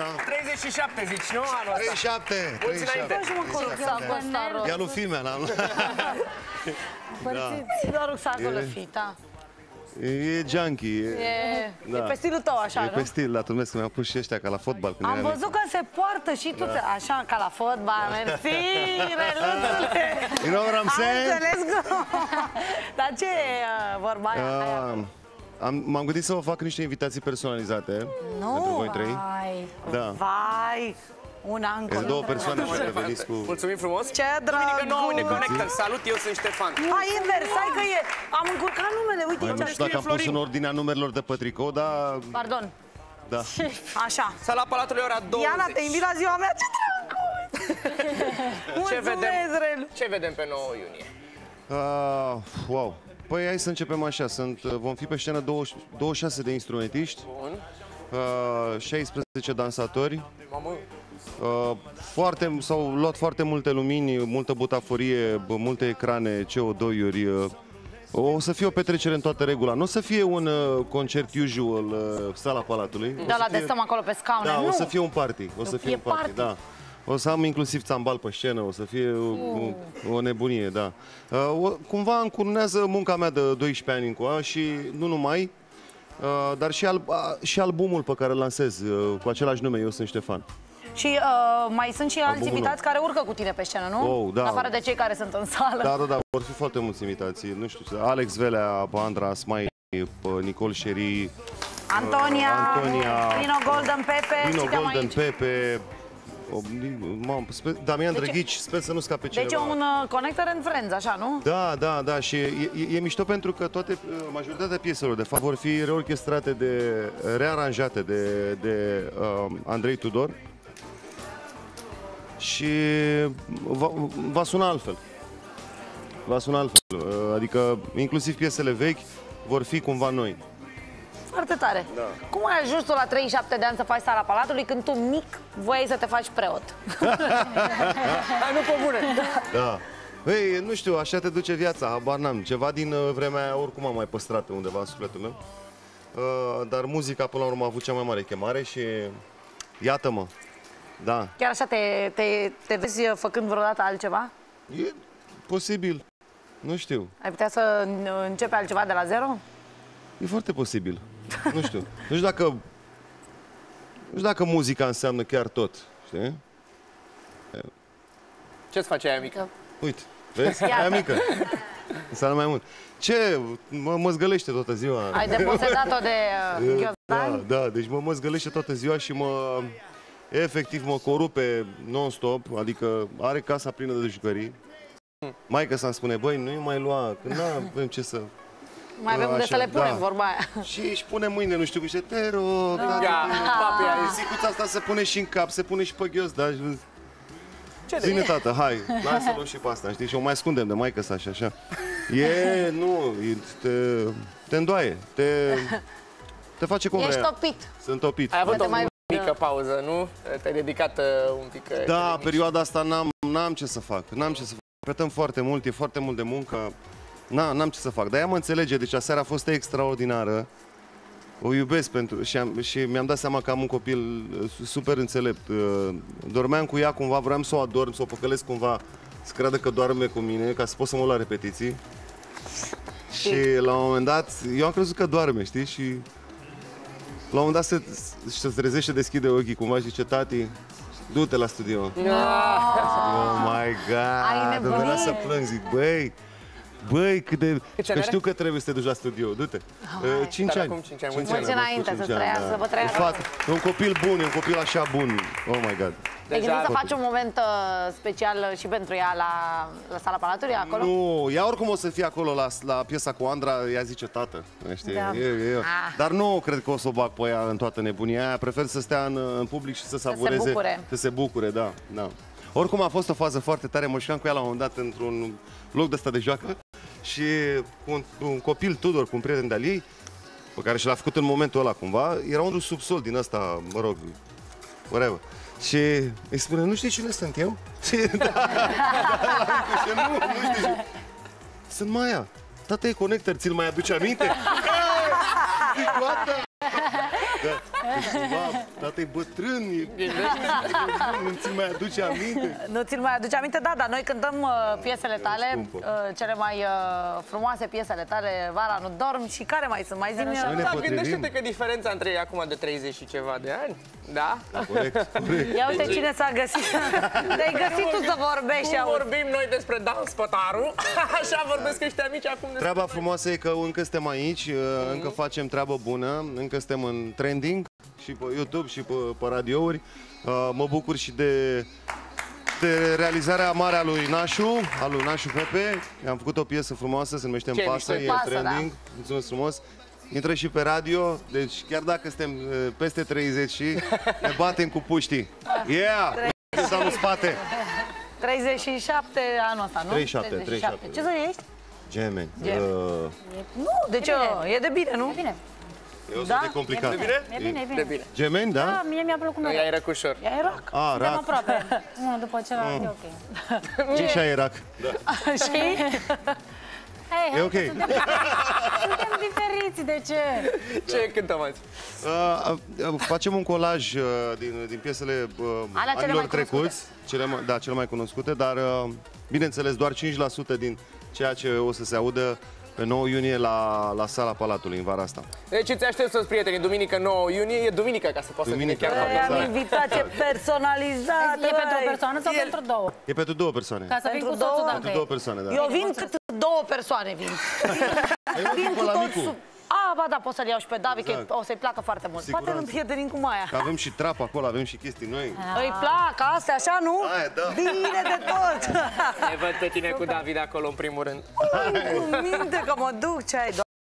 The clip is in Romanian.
Ana. 37 zici, nu? Anul ăsta. 37. Mulți înainte. 37. Ia lui Fimea, n-am Părțiți doar rucsacul E- fita. E junkie. E, E, Da. e pe stilul tău, așa, e nu? pe stil, la Dumnezeu, mi-am pus și ăștia ca la fotbal. Când Am eram văzut că se poartă și tu, te- așa, ca la fotbal, mersi, reluțule. mic. You know what I'm Am saying? înțeles că... Dar ce e uh, vorba aia? Aia. Uh, am, m-am gândit să vă fac niște invitații personalizate pentru voi trei. Vai, Da. vai, un Sunt ancol. două persoane care veniți cu... Mulțumim frumos. Ce Duminică 9 ne drăguț! conectăm. Salut, eu sunt Ștefan. Hai invers, hai că e, am încurcat numele, uite Mai nu aici. știu dacă am pus Florin. în ordinea numerelor de pe tricou, dar... Pardon, Da. așa. Sala Palatului ora 20. Diana, te invit la ziua mea, ce drăguț! Ce vedem? Mulțumesc, Relu! Ce vedem pe 9 iunie? Uh, wow. Păi hai să începem așa. Sunt, uh, vom fi pe scenă 20, 26 de instrumentiști, Bun. uh, 16 dansatori. Mamă, Uh, foarte, s-au luat foarte multe lumini, multă butaforie, bă, multe ecrane, CO2-uri. Uh, o să fie o petrecere în toată regula. Nu o să fie un uh, concert usual uh, sala Palatului. O Da, să la fie- de stăm acolo pe scaune, Da, nu! o să fie un party. O să fie e un party, party. da. O să am inclusiv țambal pe scenă, o să fie o, Uh. o, o nebunie, da. Uh, o, cumva încurunează munca mea de 12 ani încoa și nu numai, uh, dar și, al, a, și albumul pe care îl lansez uh, cu același nume, eu sunt Ștefan. Și uh, mai sunt și alți Albumul invitați care urcă cu tine pe scenă, nu? Oh, da. În afară de cei care sunt în sală. Da, da, da, vor fi foarte mulți invitații, nu știu, Alex Velea, Andra Smai, Nicol Șeri, Antonia, Antonia, Vino Golden Pepe, Vino citeam Golden, aici. Pepe, o, mamă, sper, Damian Deci- Drăghici, sper să nu scape cineva. Deci e un uh, connector and friends, așa, nu? Da, da, da, și e, e, e mișto pentru că toate, uh, majoritatea pieselor, de fapt, vor fi reorchestrate, de, rearanjate de, de uh, Andrei Tudor și va, va suna altfel. Va suna altfel, uh, adică inclusiv piesele vechi vor fi cumva noi. Foarte tare. Da. Cum ai ajuns tu la 37 de ani să faci sala Palatului când tu mic voiai să te faci preot? hai nu pe bune. Da. Ei, nu știu, așa te duce viața, habar n-am. Ceva din uh, vremea aia oricum am mai păstrat undeva în sufletul meu. Uh, dar muzica, până la urmă, a avut cea mai mare chemare și iată-mă. Da, Chiar așa te, te, te vezi uh, făcând vreodată altceva? e posibil. Nu știu. Ai putea să uh, începi altceva de la zero? E foarte posibil. Nu știu. Nu știu dacă... Nu știu dacă muzica înseamnă chiar tot, știi? Ce-ți face aia mică? Uite, vezi? Iată. Aia mică. Înseamnă mai mult. Ce? Mă, mă zgălește toată ziua. Ai deposedat-o de uh, Da, ghiozdan? da, deci mă, mă zgălește toată ziua și mă... Efectiv mă corupe non-stop, adică are casa plină de jucării. Maica să-mi spune, băi, nu mai lua, că nu avem ce să... Mai avem unde Așa, să le punem, da. vorba aia. Și își pune mâine, nu știu cu ce, te rog, da, Ia, papi, ai zis. Zicuța asta se pune și în cap, se pune și pe ghios, da? Ce de? Zine, tată, hai, hai să luăm și pe asta, știi? Și o mai ascundem de maică sa și așa. E, nu, e, te, te îndoaie, te, te face cum Ești vrea. topit. Sunt topit. Ai avut Poate o mai- mică pauză, nu? Te-ai dedicat uh, un pic... uh, Da, academic. perioada asta n-am, n-am ce să fac. N-am ce să fac. Repetăm foarte mult, e foarte mult de muncă. Na, n-am ce să fac. Dar ea mă înțelege, deci aseara a fost extraordinară. O iubesc pentru și, am, și mi-am dat seama că am un copil uh, super înțelept. Uh, Dormeam cu ea cumva, vreau să o adorm, să o păcălesc cumva, să creadă că doarme cu mine, ca să pot să mă luau la repetiții. Și la un moment dat, eu am crezut că doarme, știi? Și la un moment dat se, se trezește, deschide ochii cumva și zice, tati, du-te la studio. Oh my Ai god, îmi venea să nebunit. plâng, zic, băi, băi, cât de... Câți Că ani știu că trebuie să te duci la studio, du-te. Uh, Cinci Dar ani. acum cinci ani, Cinci mulți ani am înainte, făcut să cinci ani, trăiască, să vă E trăiască. foarte- E un copil bun, e un copil așa bun. Oh my god. Te-ai gândit să Deja- faci un moment uh, special uh, și pentru ea la, la sala Palatului, acolo? Nu, ea oricum o să fie acolo la, la piesa cu Andra, ea zice tată, știi? Da. E, e. Ah. Dar nu cred că o să o bag pe ea în toată nebunia aia, prefer să stea în, în public și să savureze. bucure. Să se bucure, da, da. Oricum a fost o fază foarte tare, mă jucam cu ea la un moment dat într-un loc de ăsta de joacă și cu un, un copil Tudor, cu un prieten de-al ei, pe care și l-a făcut în momentul ăla cumva, era un subsol din ăsta, mă rog, whatever. Și îi spune, nu știi cine sunt eu? Și, da, da, și nu, nu știu. Sunt Maia. Tata e conector, ți-l mai aduce aminte? Zic, what the- Cumva, tata e bătrân, e... nu ți mai aduce aminte? Nu ți-l mai aduce aminte? Da, dar noi cântăm uh, piesele tale, scumpă. uh, cele mai uh, frumoase piesele tale, Vara nu dorm și care mai sunt? Mai zi Noi ne Da, potrivim. gândește-te că diferența între ei acum de 30 și ceva de ani, da? Corect, corect. Ia uite cine s-a găsit. Te-ai găsit tu să vorbești, Cum auzi. vorbim noi despre dans pătaru, așa vorbesc ăștia mici acum despre... Treaba frumoasă e că încă suntem aici, uh, încă facem treabă bună, încă suntem în trending și pe YouTube și pe, pe radiouri. Uh, Mă bucur și de, de realizarea mare a lui Nașu, a lui Nașu Pepe. Am făcut o piesă frumoasă, se numește Ce În pasă, mișto. e Pasă, trending. Mulțumesc frumos. Intră și pe radio, deci chiar dacă suntem uh, peste 30 și ne batem cu puștii. Yeah! Ne dăm în spate. 37 anul ăsta, nu? 37, 37. Ce să ești? Gemeni. Gemeni. Uh, Nu, de ce? E de bine, nu? Bine, e o Da? de complicat. e bine, e bine. De bine. Gemeni, da? Da, mie mi-a plăcut Ea mereu. e răcușor. Ea e rock. A, Suntem rac. aproape. Nu, după ce e ok. Ce și e rac? Și? Hei, E hai, ok. Suntem, suntem diferiți, de ce? Ce cântăm azi? Uh, uh, facem un colaj uh, din, din piesele uh, Alea cele anilor mai trecuți, cele mai, da, cele mai cunoscute, dar uh, bineînțeles doar 5% din ceea ce o să se audă pe 9 iunie la, la sala Palatului în vara asta. Deci îți aștept să-ți prieteni, duminică 9 iunie, e duminică ca să poți să vină Duminică, chiar da. la I-am Exact. invitație personalizată. E pentru o băi. persoană sau El- pentru două? E pentru două persoane. Ca să vin Pentru cu soțul două? dacă Pentru e. două persoane, da. Eu vin cât două persoane vin. Vin cu la tot micu. sub... A, ba da, pot să-l iau și pe David, Exact. că o să-i placă foarte mult. Poate Siguranță. nu prietenim cu Maia. Că avem și trap acolo, avem și chestii noi. Îi plac astea, așa, nu? Aia, da. Bine de tot! Ne văd pe tine cu David acolo în primul rând. Cu minte că mă duc ce ai,